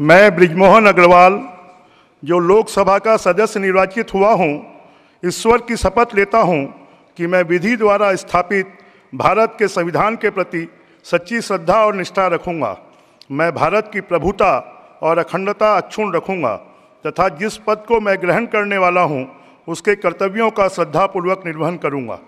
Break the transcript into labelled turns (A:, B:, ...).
A: मैं ब्रिजमोहन अग्रवाल जो लोकसभा का सदस्य निर्वाचित हुआ हूँ, ईश्वर की शपथ लेता हूँ कि मैं विधि द्वारा स्थापित भारत के संविधान के प्रति सच्ची श्रद्धा और निष्ठा रखूँगा। मैं भारत की प्रभुता और अखंडता अक्षुण रखूँगा तथा जिस पद को मैं ग्रहण करने वाला हूँ, उसके कर्तव्यों का श्रद्धापूर्वक निर्वहन करूँगा।